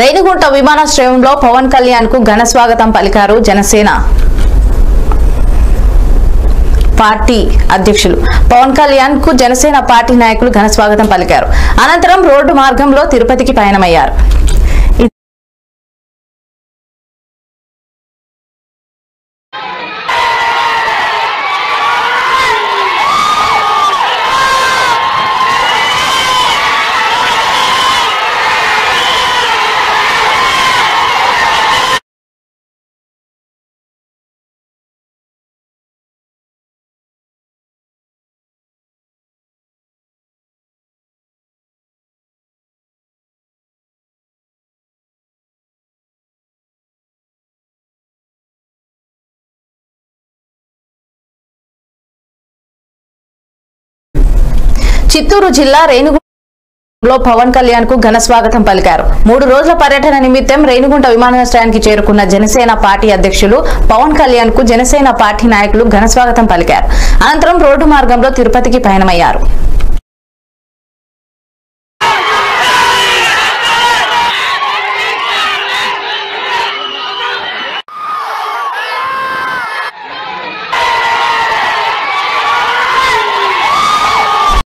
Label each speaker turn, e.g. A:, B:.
A: రేణిగుంట విమానాశ్రయంలో పవన్ కళ్యాణ్కు ఘన స్వాగతం పలికారు జనసేన పార్టీ అధ్యక్షులు. పవన్ కళ్యాణ్కు జనసేన పార్టీ నాయకులు ఘన స్వాగతం పలికారు. అనంతరం రోడ్డు మార్గంలో తిరుపతికి పయనమయ్యారు చిత్తూరు జిల్లా రేణిగుంటలో పవన్ కళ్యాణ్కు ఘన స్వాగతం పలికారు. మూడు రోజుల పర్యటన నిమిత్తం రేణిగుంట విమానాశ్రయానికి చేరుకున్న జనసేన పార్టీ అధ్యక్షులు పవన్ కళ్యాణ్కు జనసేన పార్టీ నాయకులు ఘన స్వాగతం పలికారు. అనంతరం రోడ్డు మార్గంలో తిరుపతికి పయనమయ్యారు.